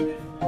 Amen.